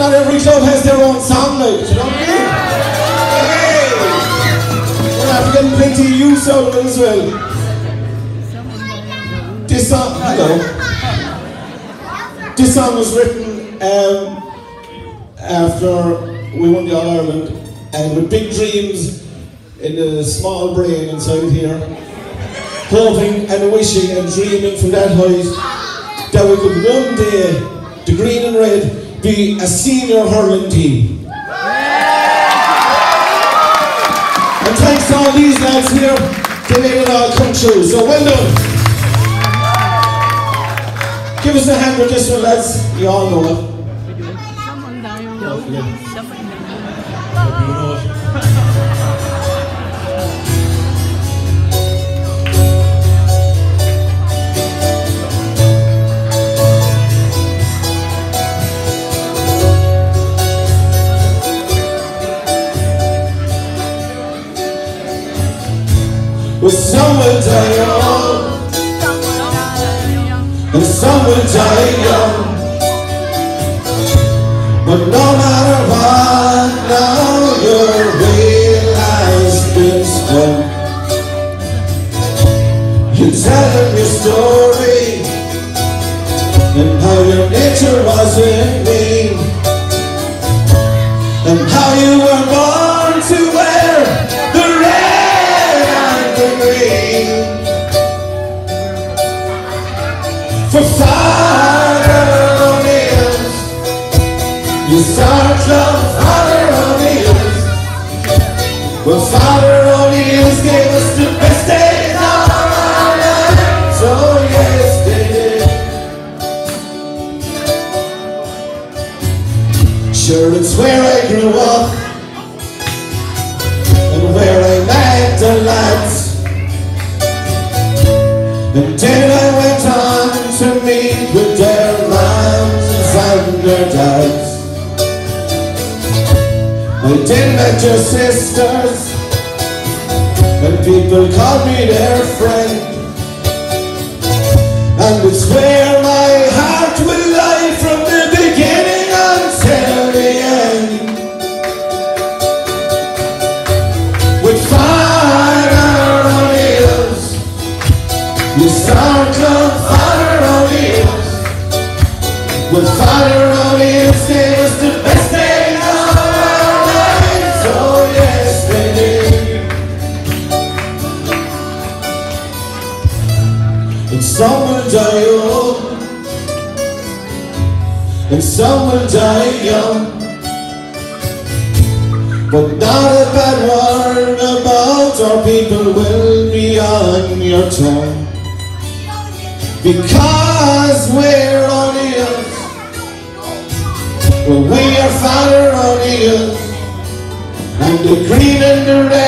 not every club has their own song like, you know what I mean? Hey! We're getting plenty of of it as well. This song, hello. This song was written um, after we won the All Ireland and with big dreams in the small brain inside here, hoping and wishing and dreaming from that height that we could one day, the green and red, be a senior hurling team. And thanks to all these lads here, they made it all come true. So well done. Give us a hand with this one, lads. You all know it. Young. But no matter what, now your will has been spun. You're telling your story, and how your nature wasn't Father O'Neill's. Well, Father O'Neill's gave us the best days of our lives. Oh, yes. Sure, it's where I grew up I did met your sisters, and people called me their friend. And it's where my heart will lie from the beginning until the end. With Father O'Neill's, you start love Father O'Neill's. With fire O'Neill's gave some will die old, and some will die young. But not a bad word about our people will be on your tongue. Because we're O'Neills. Well, we are Father O'Neills. And the green and the red